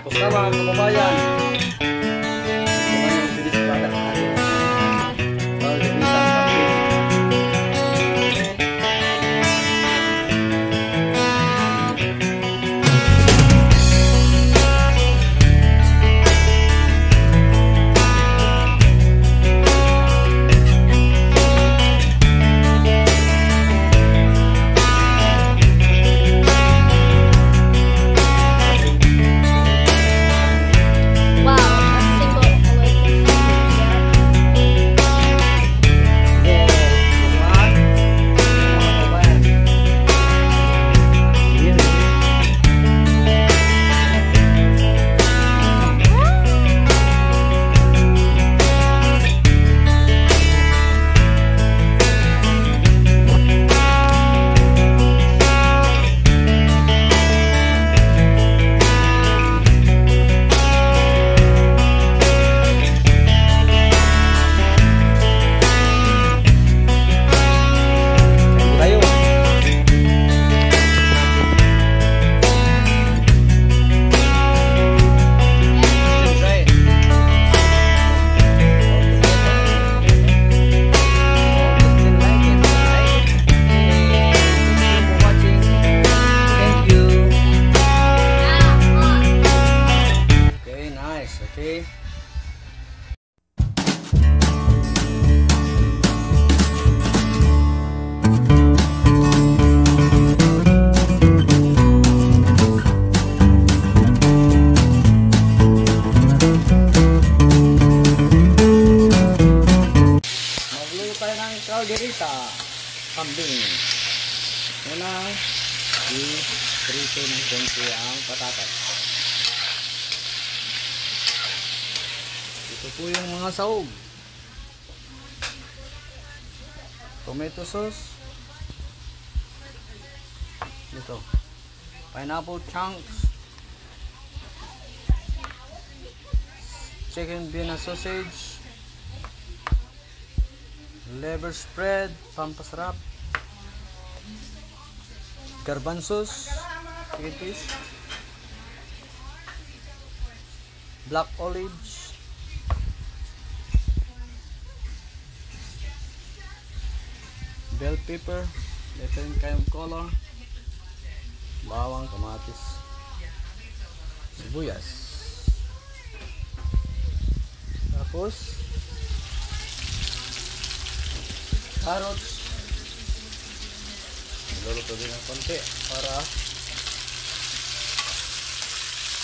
Tapos na mga kababayan. Konti ang patatas. Ito po yung mga sahog. Tomato sauce. Ito. Pineapple chunks. Chicken Vienna sausage. Liver spread, pampasarap. Garbanzos, chicken fish. Black olives. Bell pepper, different kind of color. Bawang, kamatis. Sibuyas. Tapos, carrots. Niluluto din ng konti para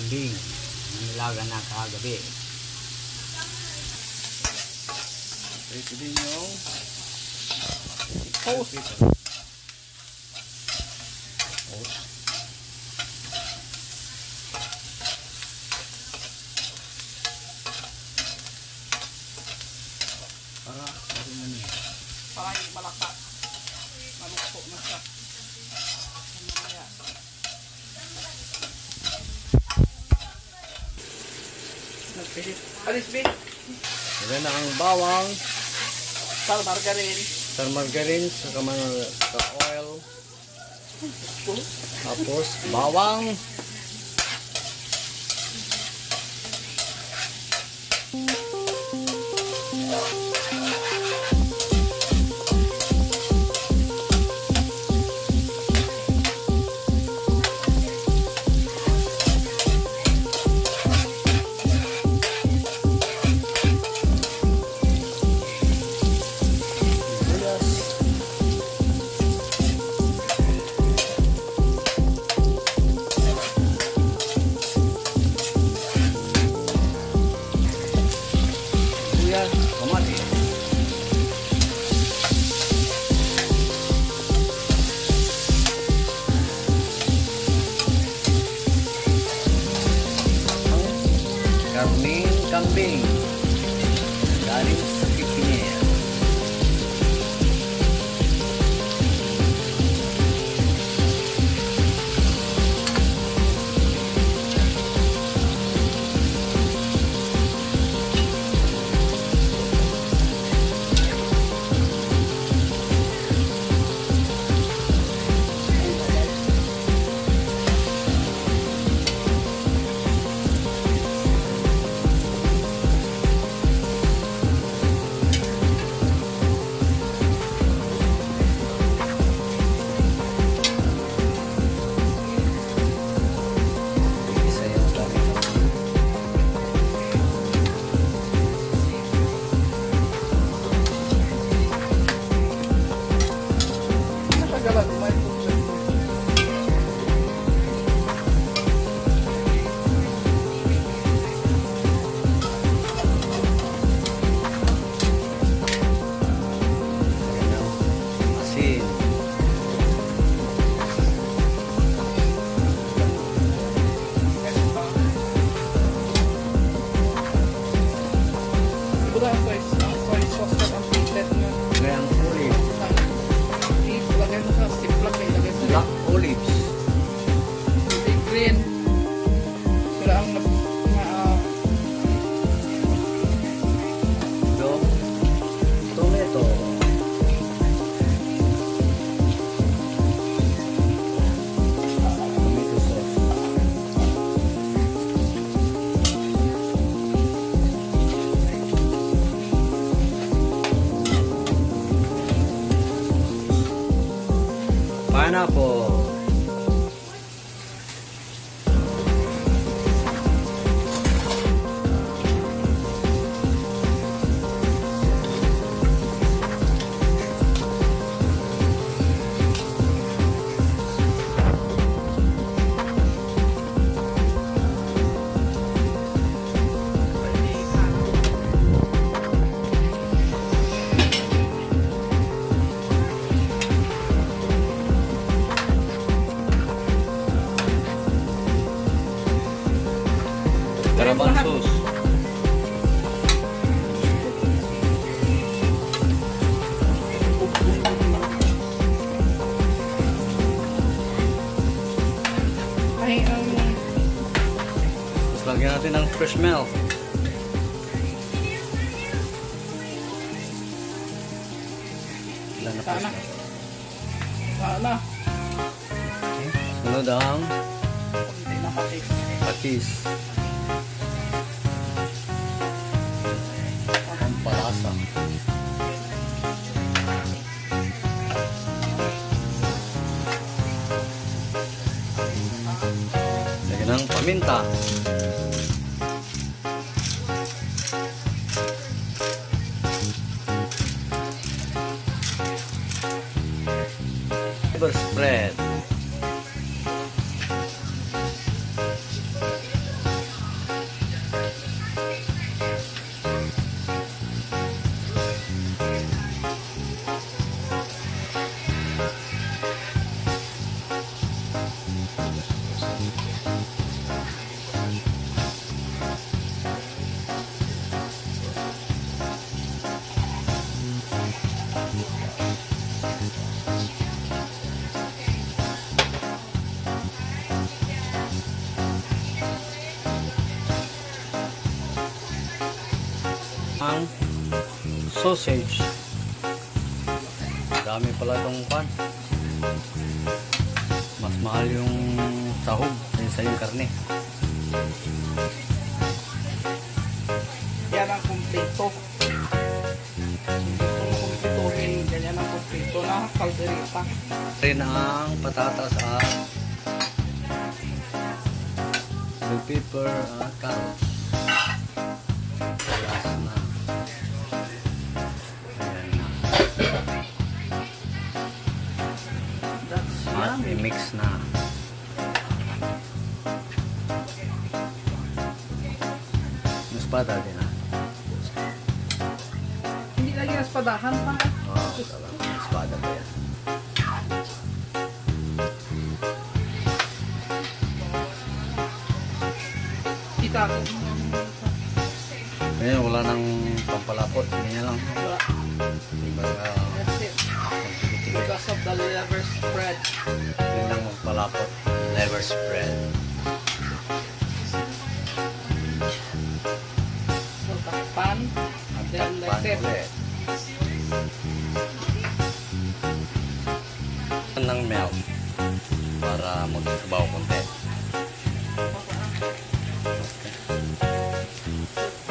kambing na nilaga na kagabi. Ito din yung toast. Nagpilit. Alis, B. Yan na ang bawang, Sal margarine. sa margarine, sa mga oil, tapos bawang, Garmin kambing. Dari Green. Sila ang na, na ah, Do. Tomato. Tomato sauce. Pineapple. Lagyan natin ng fresh milk. Ilan na fresh milk? sana. Sunod ang patis. Ang palasa. Lagyan ng paminta. Pepper sausage. Dami pala itong pan. Mas mahal yung sahog kaysa yung karne. Yan ang kumpleto. Kung kumpletuhin, ganyan ang kumpleto na kaldereta. Rin ang patatas at bell pepper at carrots. I-mix na. Espada din ah. Hindi lagi ang espadahan pa. Oo, talaga. Pa yan. Kita ko. Ngayon, wala nang pampalapot. Ganyan lang. Wala. Lang magpalapot. Liver spread. So, takpan. At Then, takpan that's it. ulit. ng milk para magsabaw konti. Cheese.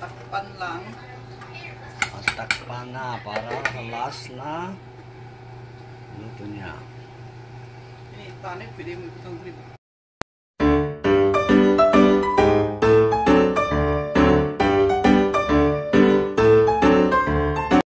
Takpan lang. At takpan na para sa last na luto niya. Ini tanip, pwede mo itong